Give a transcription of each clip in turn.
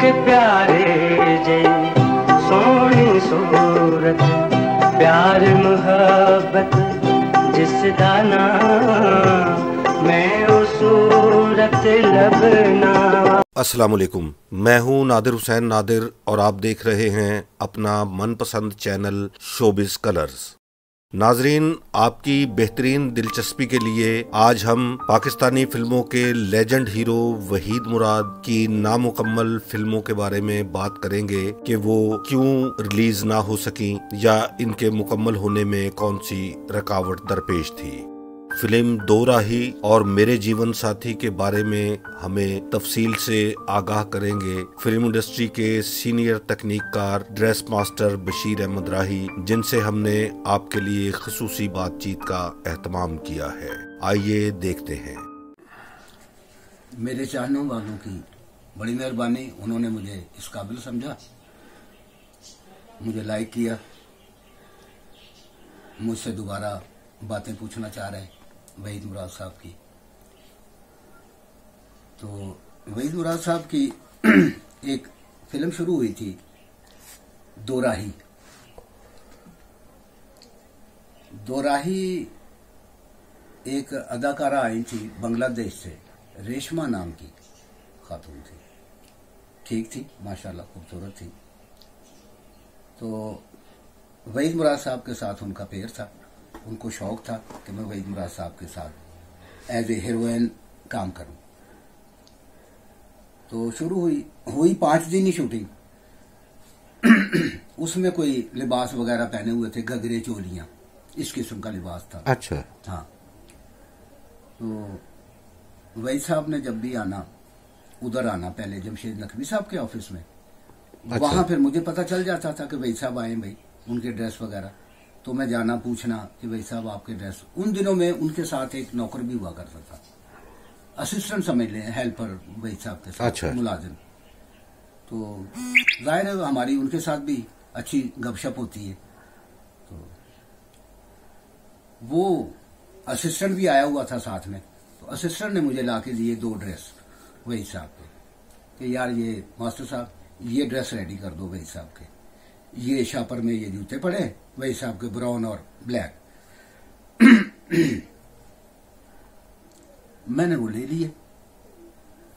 एक प्यारे जे, सोनी सूरत, प्यार मोहब्बत जिस दाना मैं सूरत लबना अस्सलाम वालेकुम मैं हूँ नादिर हुसैन नादिर और आप देख रहे हैं अपना मनपसंद चैनल शोबिस कलर्स। नाजरीन, आपकी बेहतरीन दिलचस्पी के लिए आज हम पाकिस्तानी फ़िल्मों के लेजेंड हीरो वहीद मुराद की नामुकम्मल फ़िल्मों के बारे में बात करेंगे कि वो क्यों रिलीज़ ना हो सकी या इनके मुकम्मल होने में कौन सी रुकावट दरपेश थी। फ़िल्म दो राही और मेरे जीवन साथी के बारे में हमें तफसील से आगाह करेंगे। फ़िल्म इंडस्ट्री के सीनियर तकनीककार, ड्रेस मास्टर बशीर अहमद राही, जिनसे हमने आपके लिए खसूसी बातचीत का एहतमाम किया है। आइए देखते हैं। मेरे चाहने वालों की बड़ी मेहरबानी। उन्होंने मुझे इस काबिल समझा, मुझे लाइक किया, मुझसे दोबारा बातें पूछना चाह रहे हैं। वहीद मुराद साहब की। तो वहीद मुराद साहब की एक फ़िल्म शुरू हुई थी, दोराही। दोराही एक अदाकारा आई थी बांग्लादेश से, रेशमा नाम की खातून थी। ठीक थी, माशाल्लाह, खूबसूरत थी। तो वहीद मुराद साहब के साथ उनका पेड़ था। उनको शौक था कि मैं वहीद मुराद साहब के साथ एज ए हीरोइन काम करूँ। तो शुरू हुई हुई पाँच दिन ही शूटिंग उसमें कोई लिबास वगैरह पहने हुए थे गगरे चोलियाँ। इस किस्म का लिबास था। अच्छा। हाँ। तो वही साहब ने जब भी आना उधर आना पहले जमशेद नकवी साहब के ऑफ़िस में अच्छा। वहाँ फिर मुझे पता चल जाता था कि वही साहब आए भाई उनके ड्रेस वगैरह। तो मैं जाना पूछना कि भाई साहब आपके ड्रेस उन दिनों में उनके साथ एक नौकर भी हुआ करता था। असिस्टेंट समझ लें हेल्पर वही साहब के साथ अच्छा। मुलाजिम। तो ज़ाहिर है हमारी उनके साथ भी अच्छी गपशप होती है। तो वो असिस्टेंट भी आया हुआ था साथ में। तो असिस्टेंट ने मुझे लाके दिए दो ड्रेस वही साहब के। कि यार ये मास्टर साहब ये ड्रेस रेडी कर दो वही साहब के। ये शापर में ये जूते पड़े, वही साहब के ब्राउन और ब्लैक। मैंने वो ले लिए।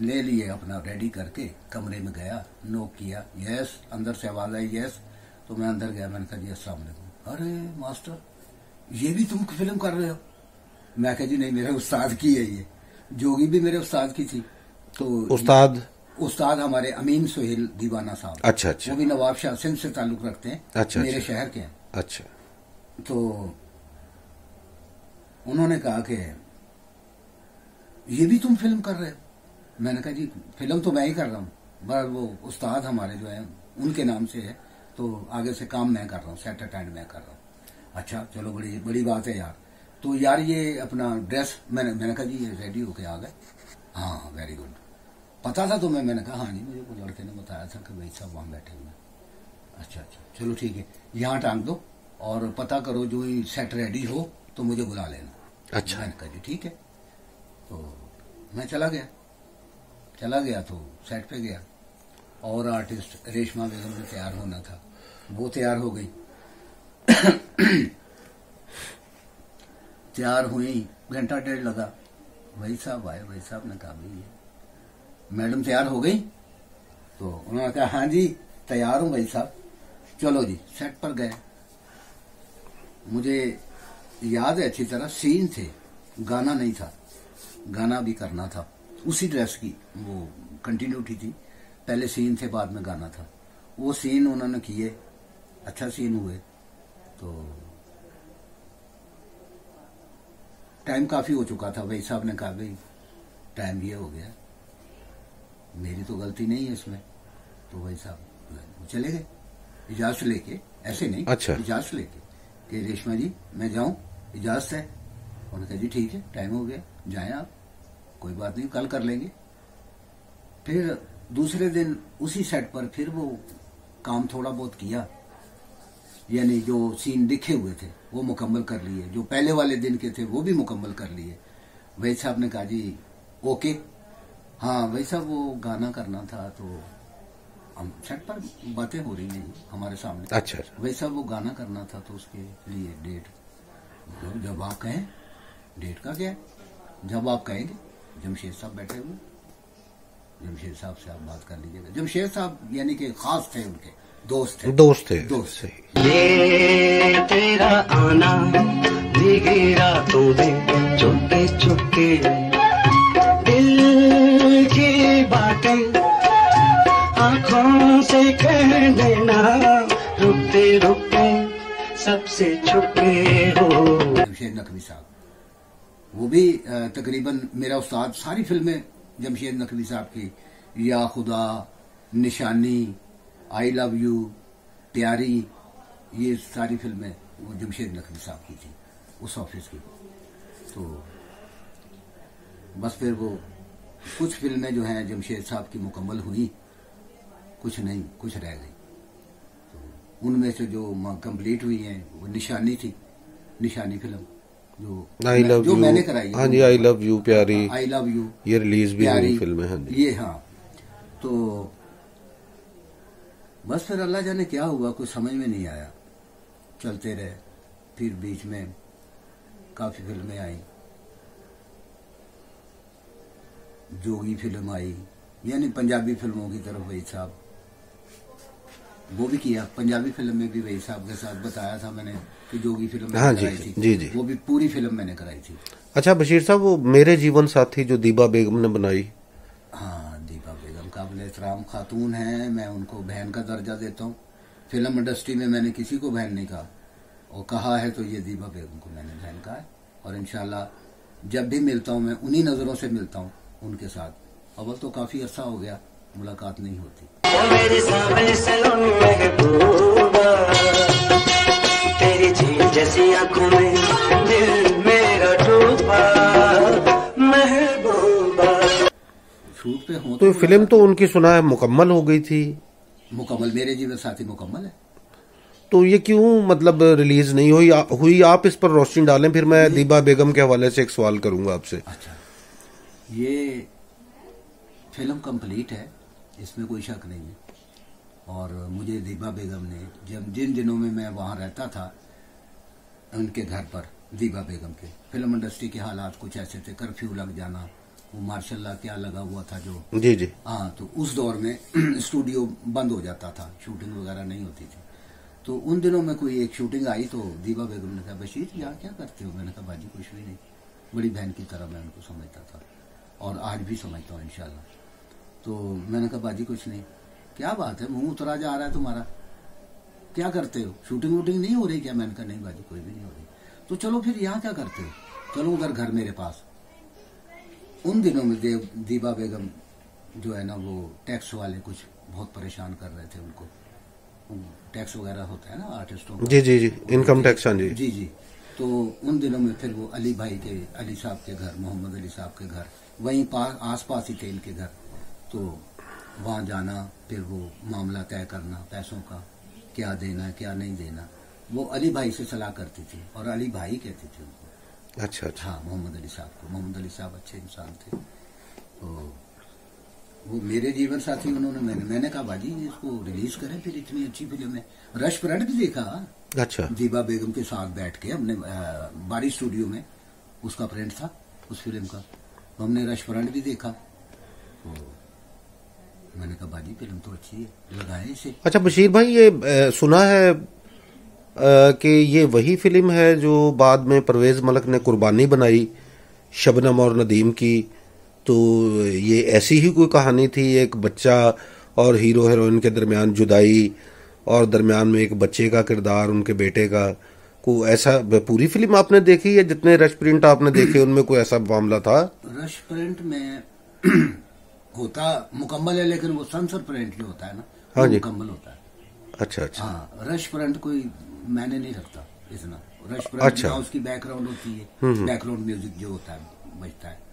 ले लिए अपना रेडी करके कमरे में गया नोक किया यस अंदर से आवाज़ आई यस तो मैं अंदर गया, मैंने कहा जी वालेकुम अरे मास्टर ये भी तुम फ़िल्म कर रहे हो? मैं कहा, जी नहीं, मेरे उस्ताद की है ये। जोगी भी मेरे उस्ताद की थी तो उस्ताद? उस्ताद हमारे अमीन सोहेल दीवाना साहब। अच्छा अच्छा। वो भी नवाब शाह सिंध से ताल्लुक रखते हैं अच्छा, मेरे अच्छा। शहर के हैं। अच्छा। तो उन्होंने कहा कि ये भी तुम फ़िल्म कर रहे हो? मैंने कहा जी फ़िल्म तो मैं ही कर रहा हूँ पर वो उस्ताद हमारे जो है उनके नाम से है तो आगे से काम मैं कर रहा हूँ सेट अटेंड मैं कर रहा हूँ। अच्छा चलो बड़ी बड़ी बात है यार। तो यार ये अपना ड्रेस मैंने मैंने कहा जी ये रेडी होके आ गए? हाँ वेरी गुड पता था तुम्हें मैंने कहा हाँ जी मुझे वो लड़के ने बताया था कि भाई सब वहाँ बैठे हुए अच्छा अच्छा चलो ठीक है यहाँ टांग दो और पता करो जो ही सेट रेडी हो तो मुझे बुला लेना। अच्छा। मैंने कहा जी ठीक है। तो मैं चला गया। चला गया तो सेट पे गया। और आर्टिस्ट रेशमा बेगम ने तैयार होना था। वो तैयार हो गई। तैयार हुई घंटा डेढ़ लगा। वही साहब आए वही साहब ने कहा भाई मैडम तैयार हो गई? तो उन्होंने कहा हाँ जी, तैयार हूँ भाई साहब। चलो जी सेट पर गए। मुझे याद है अच्छी तरह सीन थे। गाना नहीं था। गाना भी करना था। उसी ड्रेस की, वो कंटिन्यूटी थी। पहले सीन थे, बाद में गाना था। वो सीन उन्होंने किए। अच्छा सीन हुए। तो टाइम काफ़ी हो चुका था। भाई साहब ने कहा, भाई टाइम ये हो गया। मेरी तो गलती नहीं है इसमें। तो भाई साहब वो चले गए। इजाज़त लेके ऐसे नहीं अच्छा। इजाज़त लेके कि रेशमा जी मैं जाऊँ इजाज़त है। उन्होंने कहा जी ठीक है टाइम हो गया जाए आप कोई बात नहीं कल कर लेंगे। फिर दूसरे दिन उसी सेट पर फिर वो काम थोड़ा बहुत किया। यानी जो सीन लिखे हुए थे वो मुकम्मल कर लिए। जो पहले वाले दिन के थे वो भी मुकम्मल कर लिए। वही साहब ने कहा जी ओके हाँ साहब वो गाना करना था तो हम सेट पर बातें हो रही हैं हमारे सामने। अच्छा अच्छा। वैसा वो गाना करना था तो उसके लिए डेट मतलब जब आप कहें डेट का क्या है? जब आप कहेंगे जमशेद साहब बैठे हुए। जमशेद साहब से आप बात कर लीजिएगा। जमशेद साहब यानी कि खास थे उनके दोस्त थे। दोस्त थे। दोस्त। सही ये तेरा आना भीगी रातों में चुपके चुपके बातें आँखों से कह देना रुकते रुकते सबसे छुपे हो। जमशेद नकवी साहब, वो भी तकरीबन मेरा उस्ताद सारी फ़िल्में जमशेद नकवी साहब की, या खुदा, निशानी, आई लव यू, प्यारी, ये सारी फ़िल्में वो जमशेद नकवी साहब की थी, उस ऑफ़िस की। तो बस फिर वो कुछ फ़िल्में जो हैं जमशेद साहब की मुकम्मल हुई कुछ नहीं कुछ रह गई। तो उनमें से जो कंप्लीट हुई हैं वो निशानी थी निशानी फ़िल्म जो आई लव जो यू मैंने कराई हाँ। जी आई लव यू प्यारी। आई लव यू ये रिलीज़ भी हुई फ़िल्म है हाँ ये हाँ। तो बस फिर अल्लाह जाने क्या हुआ कुछ समझ में नहीं आया। चलते रहे फिर बीच में काफ़ी फ़िल्में आई। जोगी फ़िल्म आई यानी पंजाबी फ़िल्मों की तरफ़ वही साहब वो भी किया पंजाबी फ़िल्म में भी वही साहब के साथ बताया था मैंने कि जोगी फ़िल्म हाँ जी, कराई थी। जी, जी। वो भी पूरी फ़िल्म मैंने कराई थी। अच्छा बशीर साहब वो मेरे जीवन साथी जो दीबा बेगम ने बनाई। हाँ दीपा बेगम काबिल एहतराम खातून है मैं उनको बहन का दर्जा देता हूँ। फ़िल्म इंडस्ट्री में मैंने किसी को बहन नहीं कहा। और कहा है तो ये दीपा बेगम को मैंने बहन कहा है। और इनशाला जब भी मिलता हूँ मैं उन्हीं नज़रों से मिलता हूँ। उनके साथ। अव्वल तो काफ़ी अरसा हो गया मुलाकात नहीं होती। ओ मेरे सामने सनम महबूबा तेरी झील जैसी आँखों में दिल मेरा डूबा पे हो तो फ़िल्म तो उनकी सुना है मुकम्मल हो गई थी। मुकम्मल मेरे जीवन साथी मुकम्मल है। तो ये क्यों मतलब रिलीज़ नहीं हुई? आ, हुई आप इस पर रोशनी डालें फिर मैं दीबा बेगम के हवाले से एक सवाल करूँगा आपसे। अच्छा। ये फ़िल्म कंप्लीट है इसमें कोई शक नहीं है। और मुझे दीबा बेगम ने जब जिन दिनों में मैं वहाँ रहता था उनके घर पर दीबा बेगम के फ़िल्म इंडस्ट्री के हालात कुछ ऐसे थे कर्फ्यू लग जाना वो मार्शल ला क्या लगा हुआ था जो जी जी। हाँ तो उस दौर में स्टूडियो बंद हो जाता था शूटिंग वगैरह नहीं होती थी। तो उन दिनों में कोई एक शूटिंग आई तो दीबा बेगम ने कहा बशीर यहाँ क्या करते हो? मैंने कहा बाजी कुछ भी नहीं। बड़ी बहन की तरह मैं उनको समझता था। और आज भी समझता हूँ इंशाल्लाह। तो मैंने कहा बाजी कुछ नहीं। क्या बात है? मुँह उतरा जा रहा है तुम्हारा। क्या करते हो? शूटिंग वूटिंग नहीं हो रही क्या? मैंने कहा नहीं बाजी कोई भी नहीं हो रही। तो चलो फिर यहाँ क्या करते हो? चलो उधर घर मेरे पास। उन दिनों में देव दीबा बेगम जो है ना वो टैक्स वाले कुछ बहुत परेशान कर रहे थे उनको। टैक्स वगैरह होता है ना आर्टिस्टों का। जी जी जी। इनकम टैक्स हाँ जी। जी जी। तो उन दिनों में फिर वो अली भाई के अली साहब के घर मोहम्मद अली साहब के घर वहीं पास आस पास ही थे इनके घर। तो वहाँ जाना फिर वो मामला तय करना पैसों का क्या देना क्या नहीं देना वो अली भाई से सलाह करती थी और अली भाई कहती थी उनको। अच्छा अच्छा। हाँ मोहम्मद अली साहब को। मोहम्मद अली साहब अच्छे इंसान थे। तो वो मेरे जीवन साथी उन्होंने मैंने मैंने कहा बाजी इसको रिलीज़ करें फिर इतनी अच्छी फ़िल्म है रश परट भी देखा। अच्छा। दीबा बेगम के साथ बैठ के हमने बारी स्टूडियो में उसका प्रिंट था उस फ़िल्म का। हमने रश परट भी देखा। तो मैंने कहा बाजी फ़िल्म तो अच्छी है लगाए इसे। अच्छा बशीर भाई ये अ, सुना है कि ये वही फ़िल्म है जो बाद में परवेज मलक ने कुर्बानी बनाई शबनम और नदीम की? तो ये ऐसी ही कोई कहानी थी एक बच्चा और हीरो हीरोइन के दरमियान जुदाई और दरमियान में एक बच्चे का किरदार उनके बेटे का को ऐसा पूरी फ़िल्म आपने देखी या जितने रश प्रिंट आपने देखे उनमें कोई ऐसा मामला था रश प्रिंट में होता मुकम्मल है लेकिन वो सनसर प्रिंट जो होता है ना हाँ जी। मुकम्मल होता है अच्छा अच्छा हाँ रश प्रिंट कोई मैंने नहीं रखता इतना रश प्रिंट अच्छा। उसकी बैकग्राउंड होती है बैकग्राउंड म्यूज़िक जो होता है बजता है।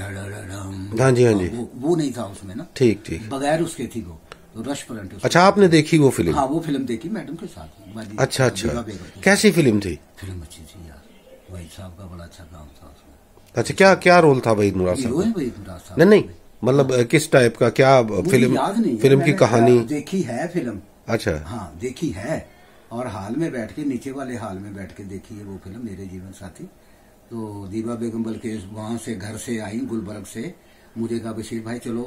हाँ जी, हाँ जी। वो वो नहीं था उसमें ना। ठीक ठीक। बगैर उसके थी वो तो रश अच्छा आपने देखी वो फ़िल्म? हाँ वो फ़िल्म देखी मैडम के साथ अच्छा अच्छा। कैसी फ़िल्म थी? फ़िल्म अच्छी थी यार। वही साहब का बड़ा अच्छा काम था उसमें। अच्छा क्या क्या रोल था वहीद वही मुराद साहब नहीं नहीं मतलब किस टाइप का क्या फ़िल्म याद नहीं फ़िल्म की कहानी? देखी है फ़िल्म। अच्छा। हाँ देखी है। और हाल में बैठ के नीचे वाले हाल में बैठ के देखी है वो फ़िल्म मेरे जीवन साथी। तो दीबा बेगम बल्कि वहाँ से घर से आई गुलबर्ग से। मुझे कहा बशीर भाई चलो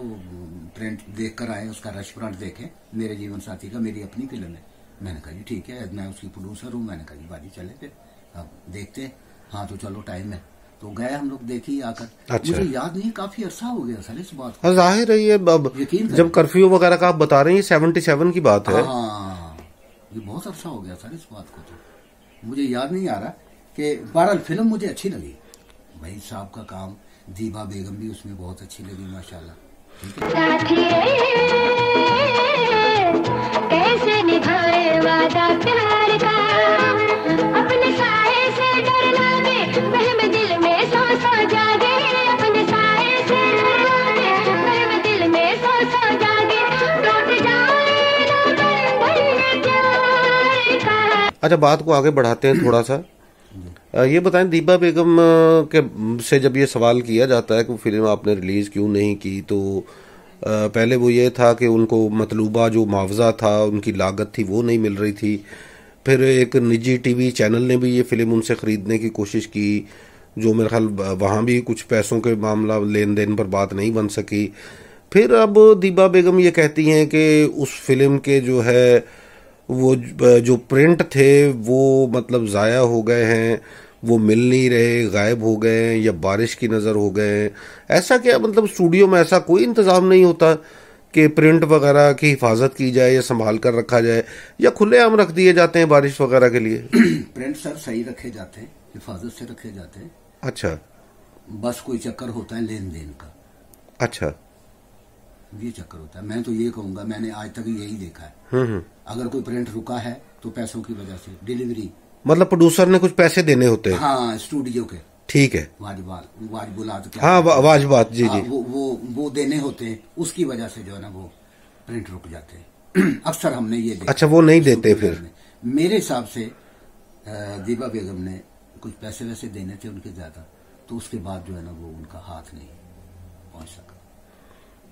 प्रिंट देख कर आए उसका रश रेस्टोरेंट देखें। मेरे जीवन साथी का मेरी अपनी फ़िल्म है। मैंने कहा जी ठीक है मैं उसकी प्रोड्यूसर हूँ। मैंने कहा जी बाजी चले फिर। अब देखते हाँ। तो चलो टाइम है। तो गए हम लोग देखी आकर। अच्छा। मुझे याद नहीं काफ़ी अरसा हो गया सर इस बात को। हाँ, ज़ाहिर है ये अब यकीन जब कर्फ्यू वगैरह का आप बता रहे हैं सेवेंटी सेवन की बात है। हाँ ये बहुत अरसा हो गया सर इस बात को तो। मुझे याद नहीं आ रहा। कि बहरहाल फ़िल्म मुझे अच्छी लगी। भाई साहब का काम दीबा बेगम भी उसमें बहुत अच्छी लगी माशाल्लाह। है? कैसे निभाए वादा प्यार का? अपने साए से डर लागे वहम दिल में सौ सौ जागे। अपने साए से डर लागे वहम दिल में सौ सौ जागे। टूट जाए ना बंधन प्यार का। अच्छा बात को आगे बढ़ाते हैं थोड़ा सा। ये बताएँ, दीपा बेगम के, से जब ये सवाल किया जाता है कि फ़िल्म आपने रिलीज़ क्यों नहीं की तो पहले वो ये था कि उनको मतलूबा जो मुआवजा था, उनकी लागत थी, वो नहीं मिल रही थी। फिर एक निजी टीवी चैनल ने भी ये फ़िल्म उनसे खरीदने की कोशिश की, जो मेरे ख्याल वहाँ भी कुछ पैसों के मामला लेन देन पर बात नहीं बन सकी। फिर अब दीबा बेगम ये कहती हैं कि उस फ़िल्म के जो है वो जो प्रिंट थे वो मतलब ज़ाया हो गए हैं वो मिल नहीं रहे गायब हो गए हैं या बारिश की नज़र हो गए हैं। ऐसा क्या मतलब स्टूडियो में ऐसा कोई इंतज़ाम नहीं होता कि प्रिंट वगैरह की हिफाजत की जाए या संभाल कर रखा जाए या खुलेआम रख दिए जाते हैं बारिश वगैरह के लिए? प्रिंट सर सही रखे जाते हैं हिफाजत से रखे जाते हैं। अच्छा। बस कोई चक्कर होता है लेन देन का। अच्छा। ये चक्कर होता है। मैं तो ये कहूँगा मैंने आज तक यही देखा है। हम्म हम्म। अगर कोई प्रिंट रुका है तो पैसों की वजह से डिलीवरी। मतलब प्रोड्यूसर ने कुछ पैसे देने होते हैं? हाँ स्टूडियो के। ठीक है। वाजबुलात क्या हाँ वाजबात जी हाँ, जी। वो वो वो देने होते हैं। उसकी वजह से जो है ना वो प्रिंट रुक जाते हैं। अक्सर हमने ये देखा अच्छा, वो नहीं देते फिर। मेरे हिसाब से दीपा बेगम ने कुछ पैसे वैसे देने थे उनके ज़्यादा तो उसके बाद जो है ना वो उनका हाथ नहीं पहुँच सका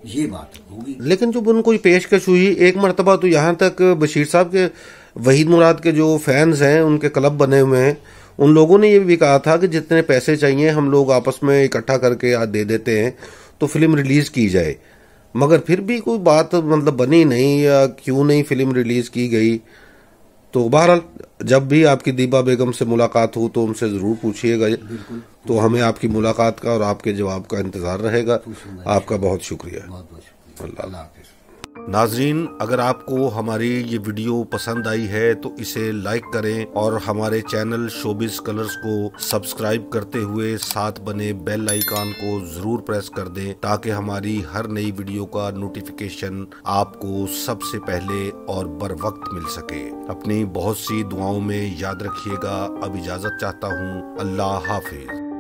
ये बात होगी। लेकिन जब उनको पेशकश हुई एक मरतबा तो यहाँ तक बशीर साहब के वहीद मुराद के जो फैंस हैं उनके क्लब बने हुए हैं उन लोगों ने ये भी कहा था कि जितने पैसे चाहिए हम लोग आपस में इकट्ठा करके आज दे देते हैं तो फ़िल्म रिलीज़ की जाए। मगर फिर भी कोई बात मतलब बनी नहीं या क्यों नहीं फ़िल्म रिलीज़ की गई? तो बहरहाल जब भी आपकी दीपा बेगम से मुलाकात हो तो उनसे ज़रूर पूछिएगा। तो हमें आपकी मुलाकात का और आपके जवाब का इंतज़ार रहेगा। आपका बहुत शुक्रिया। अल्लाह नाजरीन अगर आपको हमारी ये वीडियो पसंद आई है तो इसे लाइक करें और हमारे चैनल शोबिस कलर्स को सब्सक्राइब करते हुए साथ बने बेल आइकन को ज़रूर प्रेस कर दें ताकि हमारी हर नई वीडियो का नोटिफिकेशन आपको सबसे पहले और बर वक्त मिल सके। अपनी बहुत सी दुआओं में याद रखिएगा। अब इजाज़त चाहता हूँ। अल्लाह हाफिज।